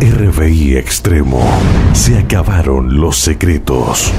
RBI Extremo. Se acabaron los secretos.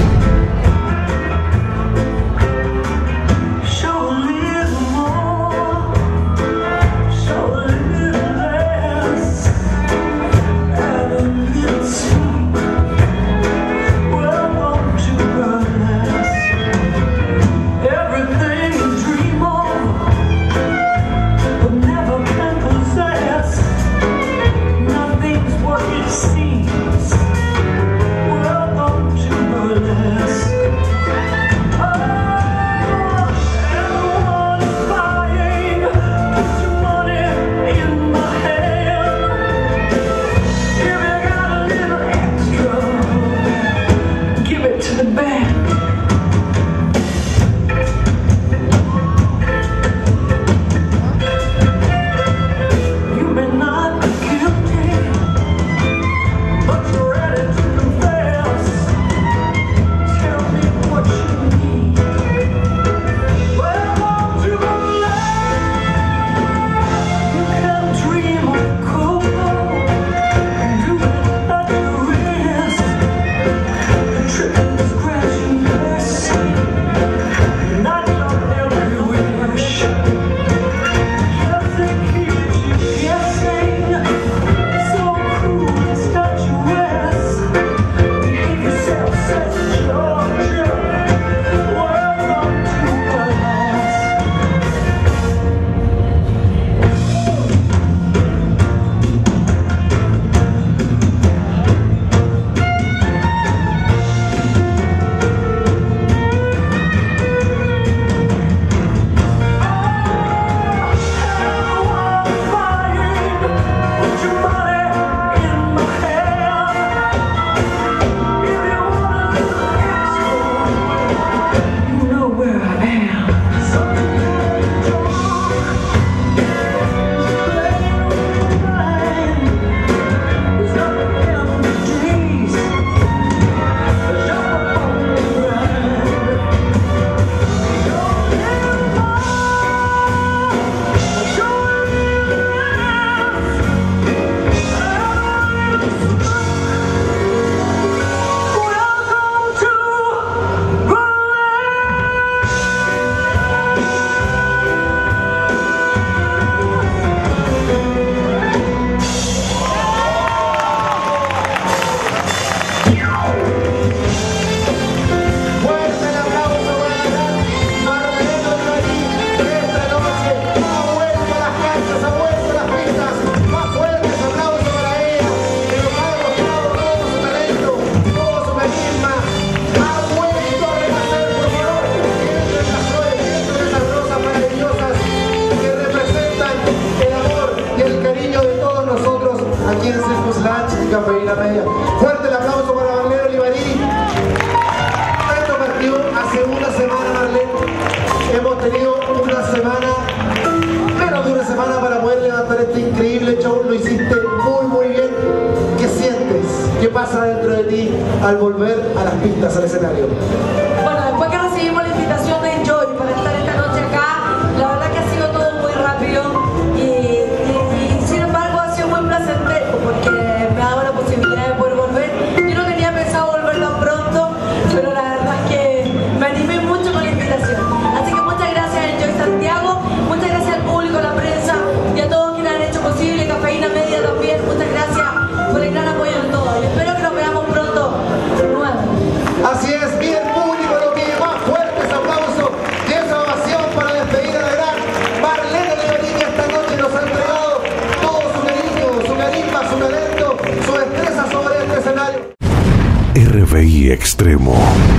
sin cafeína media. Fuerte el aplauso para Marlene Olivarí. Esto partió hace una semana, Marlene. Hemos tenido una semana, menos de una semana para poder levantar este increíble show. Lo hiciste muy, muy bien. ¿Qué sientes? ¿Qué pasa dentro de ti al volver a las pistas, al escenario? FBI extremo.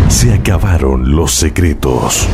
Se acabaron los secretos.